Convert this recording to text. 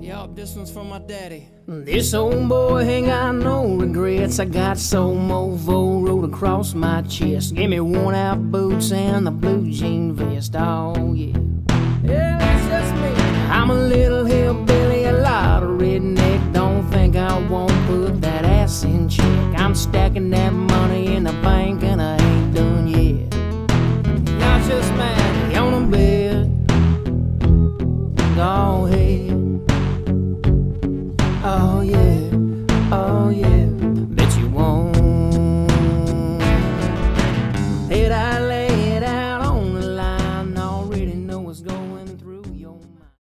Yup, this one's from my daddy. This old boy ain't got no regrets. I got SOMOFO rolled across my chest. Give me worn out boots and the blue jean vest. Oh, yeah. Yeah, that's just me. I'm a little hillbilly, a lot of redneck. Don't think I won't put that ass in check. I'm stacking that money in the bank and I ain't done yet. Not just man, on a bed. Oh. Oh yeah, oh yeah, bet you won't. I lay it out on the line? Already know what's going through your mind.